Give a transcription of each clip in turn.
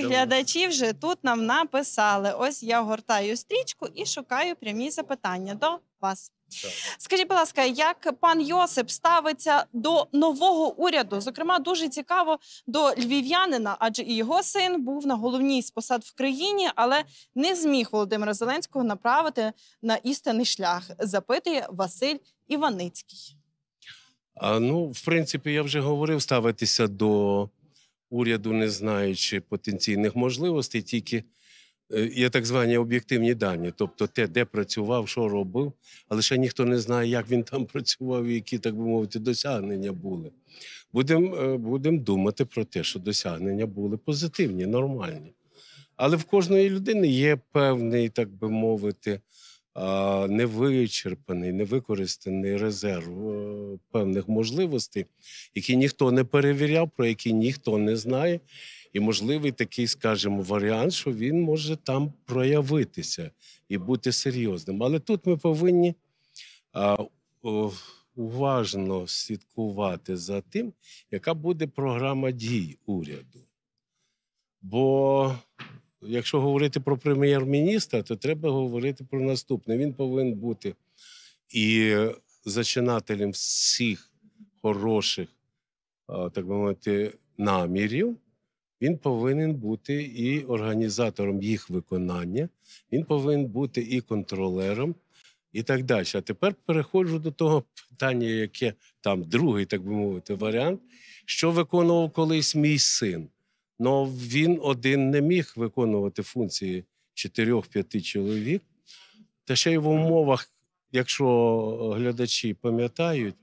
Глядачі вже тут нам написали. Ось я гортаю стрічку і шукаю прямі запитання до вас. Скажіть, будь ласка, як пан Йосип ставиться до нового уряду? Зокрема, дуже цікаво до львів'янина, адже і його син був на головній з посад в країні, але не зміг Володимира Зеленського направити на істинний шлях. Запитує Василь Іваницький. А, ну, в принципі, я вже говорив ставитися до уряду, не знаючи потенційних можливостей, тільки е, є так звані об'єктивні дані, тобто те, де працював, що робив, але ще ніхто не знає, як він там працював і які, так би мовити, досягнення були. Будемо будем думати про те, що досягнення були позитивні, нормальні. Але в кожної людини є певний, так би мовити, невичерпаний, невикористаний резерв е, певних можливостей, які ніхто не перевіряв, про які ніхто не знає. І можливий такий, скажімо, варіант, що він може там проявитися і бути серйозним. Але тут ми повинні уважно слідкувати за тим, яка буде програма дій уряду. Бо якщо говорити про прем'єр-міністра, то треба говорити про наступне. Він повинен бути і зачинателем всіх хороших, так би мовити, намірів. Він повинен бути і організатором їх виконання, він повинен бути і контролером, і так далі. А тепер переходжу до того питання, яке там другий, так би мовити, варіант, що виконував колись мій син. Ну він один не міг виконувати функції чотирьох-п'яти чоловік. Та ще й в умовах, якщо глядачі пам'ятають,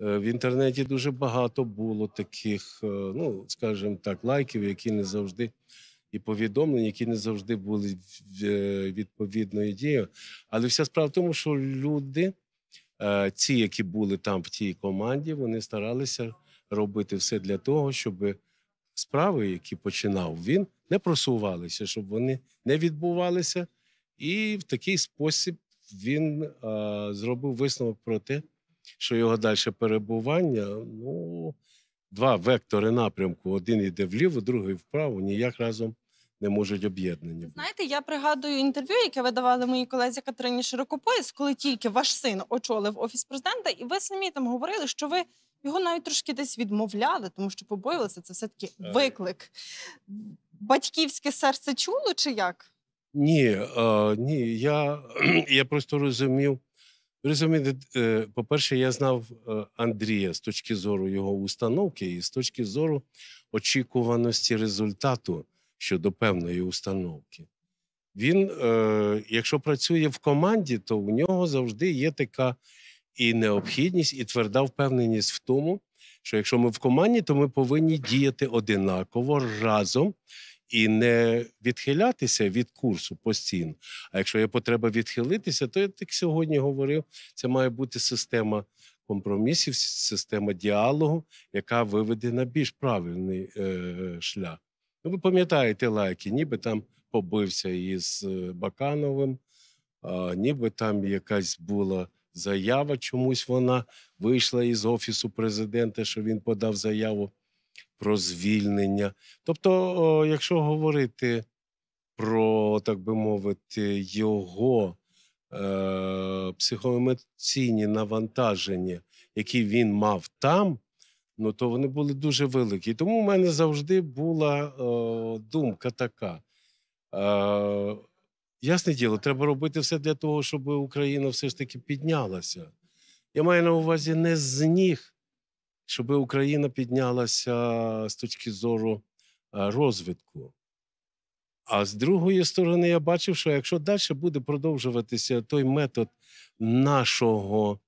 е, в інтернеті дуже багато було таких, е, ну скажімо так, лайків, які не завжди і повідомлень, які не завжди були е, відповідною дією. Але вся справа в тому, що люди, е, ці, які були там в тій команді, вони старалися робити все для того, щоб справи, які починав він, не просувалися, щоб вони не відбувалися. І в такий спосіб він а, зробив висновок про те, що його далі перебування, ну, два вектори напрямку: один йде вліво, другий вправо, ніяк разом не можуть об'єднані. Знаєте, я пригадую інтерв'ю, яке ви давали моїй колезі Катерині Широкопояс, коли тільки ваш син очолив офіс президента, і ви самі там говорили, що ви його навіть трошки десь відмовляли, тому що побоювалися це все таки Е. виклик. Батьківське серце чуло чи як? Ні, е, ні, я, я просто розумів. Розумієте, по-перше, я знав е, Андрія з точки зору його установки і з точки зору очікуваності результату щодо певної установки. Він, е, якщо працює в команді, то у нього завжди є така і необхідність, і тверда впевненість в тому, що якщо ми в команді, то ми повинні діяти одинаково разом і не відхилятися від курсу постійно. А якщо є потреба відхилитися, то я так сьогодні говорив, це має бути система компромісів, система діалогу, яка виведе на більш правильний е, шлях. Ну, ви пам'ятаєте лайки, ніби там побився із е, Бакановим, а, ніби там якась була заява, чомусь вона вийшла із офісу президента, що він подав заяву про звільнення. Тобто, якщо говорити про, так би мовити, його е, психоемоційні навантаження, які він мав там, ну то вони були дуже великі. Тому в мене завжди була е, думка така. Е, ясне діло, треба робити все для того, щоб Україна все ж таки піднялася. Я маю на увазі не з ніг, щоб Україна піднялася з точки зору е, розвитку. А з другої сторони, я бачив, що якщо далі буде продовжуватися той метод нашого,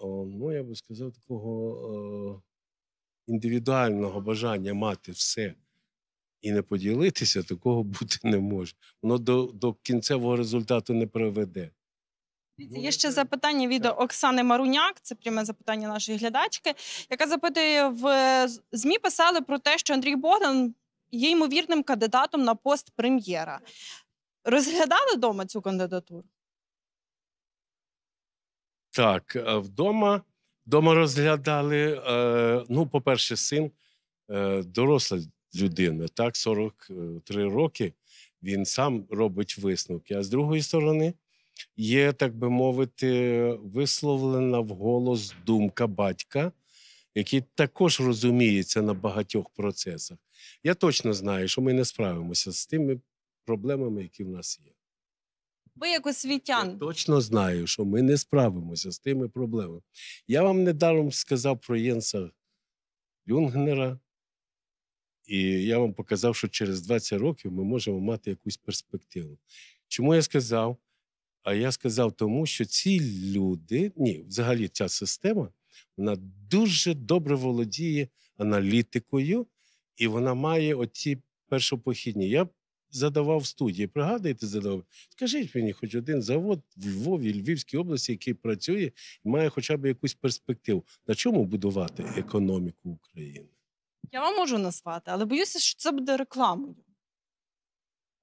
ну я би сказав, такого індивідуального бажання мати все і не поділитися, такого бути не може. Воно до, до кінцевого результату не приведе. Є ще запитання від Оксани Маруняк, це пряме запитання нашої глядачки, яка запитує в ЗМІ писали про те, що Андрій Богдан є ймовірним кандидатом на пост прем'єра. Розглядали вдома цю кандидатуру? Так, е, вдома, вдома розглядали. Е, ну, по-перше, син е, доросла людина. Так, 43 роки він сам робить висновки. А з другої сторони, є, так би мовити, висловлена вголос думка батька, який також розуміється на багатьох процесах. Я точно знаю, що ми не справимося з тими проблемами, які в нас є. Ви як Я точно знаю, що ми не справимося з тими проблемами. Я вам недаром сказав про Єнса Юнгнера, і я вам показав, що через 20 років ми можемо мати якусь перспективу. Чому я сказав? А я сказав тому, що ці люди, ні, взагалі ця система, вона дуже добре володіє аналітикою, і вона має оці першопохідні. Я задавав студії, пригадуєте, задавав. Скажіть мені, хоч один завод в Львові, Львівській області, який працює має хоча б якусь перспективу. На чому будувати економіку України? Я вам можу назвати, але боюся, що це буде рекламою.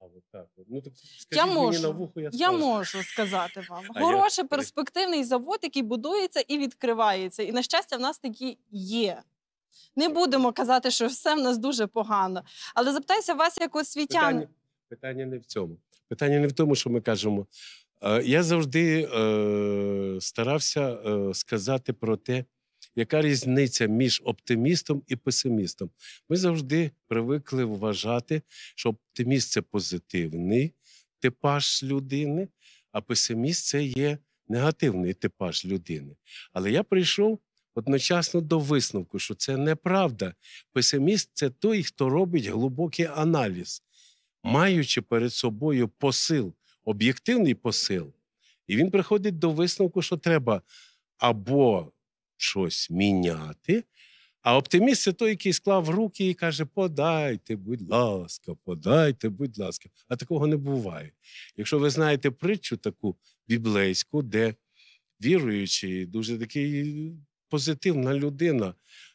А от так. от. Ну так скажіть Я мені можу. на вухо, я, Я скажу. можу сказати вам. А я- Хороший перспективний завод, який будується і відкривається. І на щастя, в нас такі є. Не будемо казати, що все в нас дуже погано. Але запитаюся вас, як освітян. Питання, питання не в цьому. Питання не в тому, що ми кажемо. Е, Я завжди е, старався е, сказати про те, яка різниця між оптимістом і песимістом. Ми завжди привикли вважати, що оптиміст це позитивний типаж людини, а песиміст це є негативний типаж людини. Але я прийшов одночасно до висновку, що це неправда. Песиміст це той, хто робить глибокий аналіз, маючи перед собою посил, об'єктивний посил. І він приходить до висновку, що треба або щось міняти. А оптиміст це той, який склав руки і каже: подайте, будь ласка, подайте, будь ласка. А такого не буває. Якщо ви знаєте притчу таку біблейську, де віруючий, дуже такий позитивна людина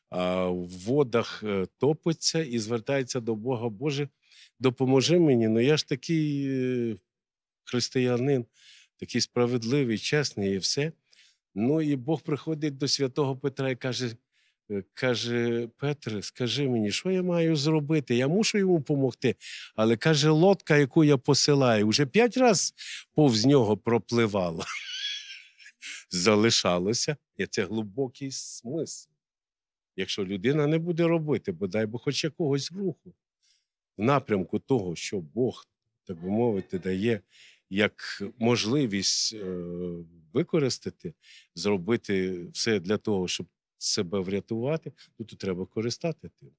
а, в водах е, топиться і звертається до Бога, Боже, допоможи мені. Ну я ж такий е, християнин, такий справедливий, чесний і все. Ну і Бог приходить до святого Петра і каже: е, каже, Петре, скажи мені, що я маю зробити? Я мушу йому допомогти. Але каже, лодка, яку я посилаю, вже п'ять разів повз нього пропливала. Залишалося, і це глибокий смисл. Якщо людина не буде робити, бодай би хоч якогось руху в напрямку того, що Бог, так би мовити, дає як можливість е, використати, зробити все для того, щоб себе врятувати, то тут треба користати тим.